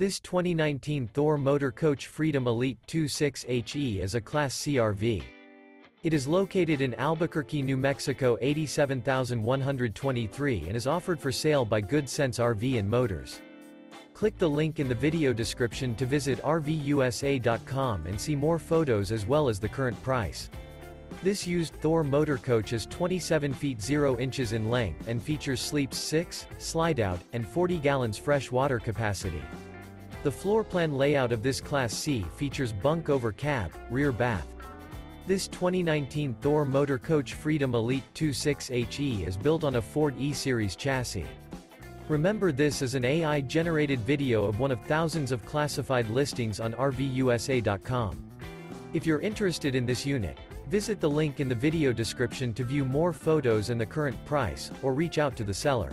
This 2019 Thor Motor Coach Freedom Elite 26HE is a Class C RV. It is located in Albuquerque, New Mexico 87123 and is offered for sale by Good Sense RV and Motors. Click the link in the video description to visit RVUSA.com and see more photos as well as the current price. This used Thor motor coach is 27 feet 0 inches in length and features sleeps 6, slide-out, and 40 gallons fresh water capacity. The floor plan layout of this Class C features bunk over cab, rear bath. This 2019 Thor Motor Coach Freedom Elite 26HE is built on a Ford E-Series chassis. Remember this is an AI-generated video of one of thousands of classified listings on RVUSA.com. If you're interested in this unit, visit the link in the video description to view more photos and the current price, or reach out to the seller.